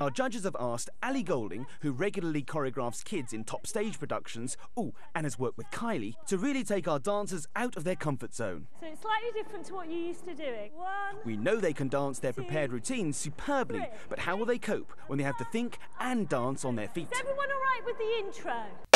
Our judges have asked Ali Golding, who regularly choreographs kids in top stage productions, oh, and has worked with Kylie, to really take our dancers out of their comfort zone. So it's slightly different to what you're used to doing. One, We know they can dance their prepared routines superbly, but how will they cope when they have to think and dance on their feet? is everyone all right with the intro?